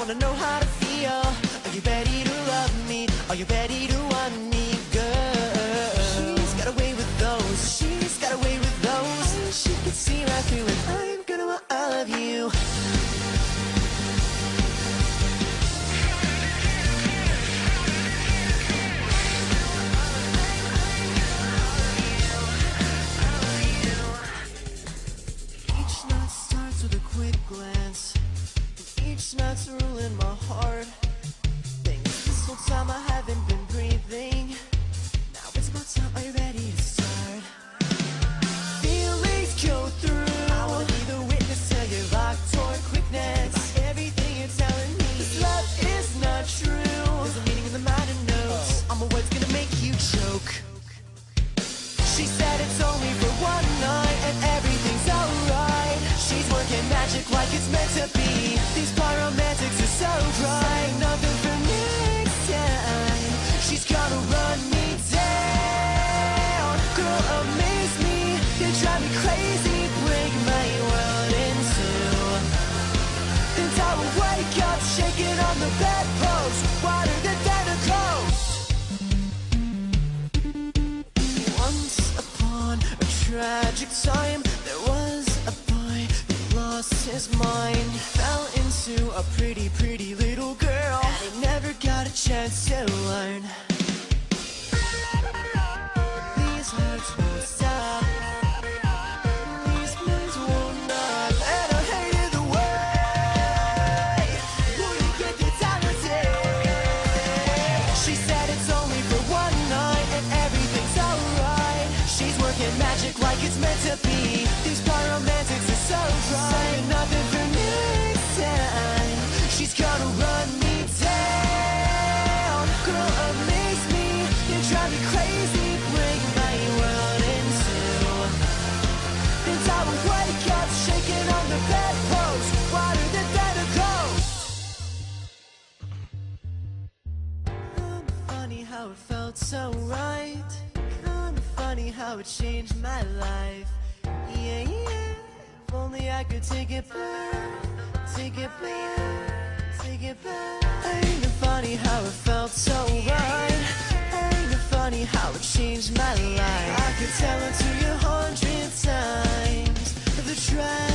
wanna know how to feel. Are you ready to love me? Are you ready to want me, girl? She's got away with those. She's got away with those. She can see right through it. Night's ruling my heart. Things this whole time I haven't been breathing. Now it's my time. Are you ready to start? Feelings go through. I wanna be the witness to your locked door quickness. By everything you're telling me. This love is not true. There's a meaning in the minor notes. Oh. I'm a word's gonna make you choke. She said it's only for one night and everything's alright. She's working magic like it's meant to be. Tragic time, there was a boy who lost his mind. Fell into a pretty, pretty little girl, and he never got a chance to learn. Like it's meant to be. These pyromantics are so dry. Saying nothing for next time. She's gonna run me down. Girl, amaze me. You drive me crazy. Break my world in two. Then I will wake up shaking on the bedpost. Water the tentacles. Kinda funny how it felt so right. Funny how it changed my life. Yeah, yeah. If only I could take it back, take it back, take it back. Ain't it funny how it felt so right? Ain't it funny how it changed my life? I could tell it to you a hundred times. The try